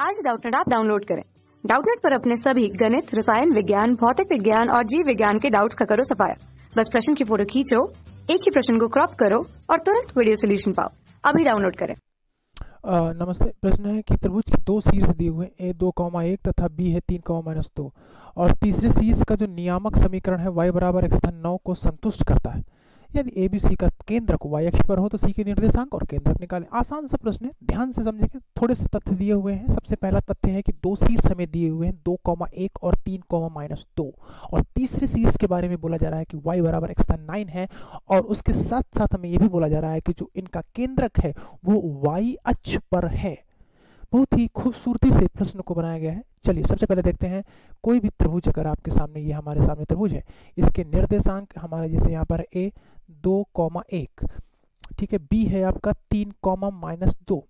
आज Doubtnut app download करें। Doubtnut पर अपने सभी गणित रसायन विज्ञान भौतिक विज्ञान और जीव विज्ञान के डाउट्स का करो सफाया। बस प्रश्न की फ़ोटो खींचो एक ही प्रश्न को क्रॉप करो और तुरंत वीडियो सोल्यूशन पाओ। अभी डाउनलोड करें। अ, नमस्ते। प्रश्न है कि त्रिभुज के दो शीर्ष दिए हुए ए दो कौमा एक तथा बी है तीन कौमा माइनस दो। और तीसरे शीर्ष का जो नियामक समीकरण है वाई बराबर एक्स धन नौ को संतुष्ट करता है। यदि ए बी सी का केंद्रक वाई अक्ष पर हो तो सी के निर्देशांक और केंद्रक निकालें। आसान सा प्रश्न है। ध्यान से समझेंगे थोड़े से तथ्य दिए हुए हैं। सबसे पहला तथ्य है कि दो शीर्ष हमें दिए हुए हैं, दो कौमा एक और तीन कौमा माइनस दो। और तीसरे शीर्ष के बारे में बोला जा रहा है कि वाई बराबर एक्स नाइन है और उसके साथ साथ हमें यह भी बोला जा रहा है कि जो इनका केंद्रक है, वो वाई अक्ष पर है। बहुत ही खूबसूरती से प्रश्न को बनाया गया है। चलिए सबसे पहले देखते हैं कोई भी त्रिभुज अगर आपके सामने ये हमारे सामने त्रिभुज है इसके निर्देशांक हमारे जैसे यहाँ पर ए दो कॉमा एक ठीक है बी है आपका तीन कॉमा माइनस दो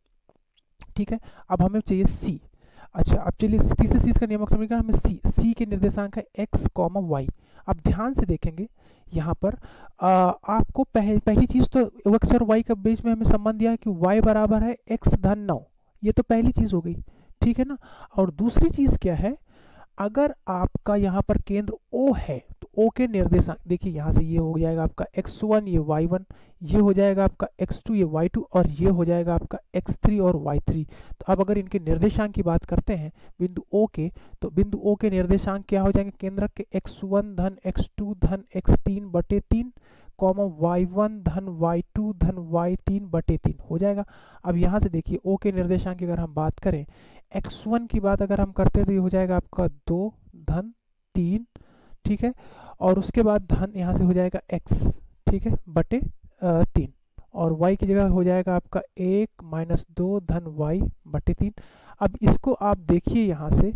ठीक है अब हमें चाहिए सी अच्छा अब चलिए तीसरे चीज़ का नियमक समीकरण हमें सी सी के निर्देशांक है एक्स कॉमा वाई अब ध्यान से देखेंगे यहाँ पर आ, आपको पह, पहली चीज़ तो एक्स और वाई के बीच में हमें संबंध दिया है कि वाई बराबर है एक्स धन नौ ये तो पहली चीज़ हो गई ठीक है ना? और दूसरी चीज़ क्या है? अगर आपका यहाँ पर केंद्र ओ है तो O के निर्देशांक, देखिए यहाँ से ये हो जाएगा आपका x1 ये y1 ये हो जाएगा आपका x2 ये y2 और ये हो जाएगा आपका x3 और y3 तो अब अगर इनके निर्देशांक की बात करते हैं, बिंदु ओ के तो बिंदु ओ के निर्देशांक क्या हो जाएँगे? केंद्र के x1 धन x2 धन x3 बटे तीन, कॉमा y1 धन y2 धन y3 बटे तीन, हो जाएगा। अब यहाँ से देखिए ओ के निर्देशांक की अगर हम बात करें x1 की बात अगर हम करते हैं तो ये हो जाएगा आपका दो, धन तीन, ठीक है? और उसके बाद धन यहाँ से हो जाएगा x, ठीक है? बटे तीन। और y की जगह हो जाएगा आपका एक माइनस दो, धन y बटे तीन। अब इसको आप देखिए यहाँ से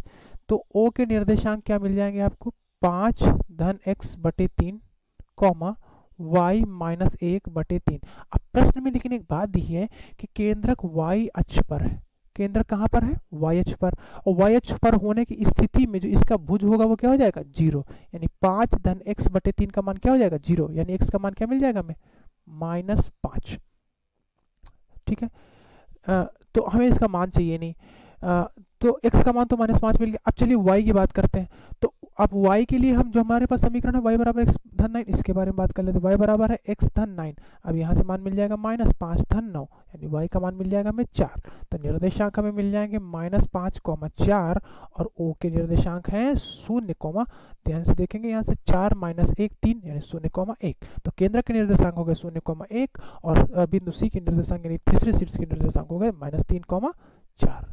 तो O के निर्देशांक क्या मिल जाएँगे आपको? पाँच, धन x बटे तीन, कॉमा y माइनस एक बटे तीन। अब प्रश्न में लेकिन एक बात दी है कि केंद्रक y अक्ष पर है। केंद्र कहाँ पर है? वाई एच पर। और वाई एच पर होने की स्थिति में जो इसका भुज होगा वो क्या हो जाएगा? ज़ीरो यानी पाँच धन एक्स बटे तीन का मान क्या हो जाएगा? ज़ीरो यानी एक्स का मान क्या मिल जाएगा हमें? माइनस पाँच। ठीक है? आ, तो हमें इसका मान चाहिए नहीं। आ, तो x का मान तो माइनस पाँच मिल गया। अब चलिए y की बात करते हैं। तो अब y के लिए हम जो हमारे पास समीकरण है, y बराबर एक्स धन नाइन इसके बारे में बात कर लेते हैं। y बराबर है x धन नाइन अब यहाँ से मान मिल जाएगा माइनस पाँच धन नौ, यानी y का मान मिल जाएगा हमें चार। तो निर्देशांक हमें मिल जाएँगे माइनस पाँच कॉमा चार, और o के निर्देशांक हैं शून्य कॉमा ध्यान से देखेंगे यहाँ से चार माइनस एक तीन, यानी शून्य कॉमा एक। तो केंद्र के निर्देशांक हो गए शून्य कॉमा एक, और बिंदु सी के निर्देशांक, यानी तीसरे शीर्ष के निर्देशांक हो गए माइनस तीन कॉमा चार।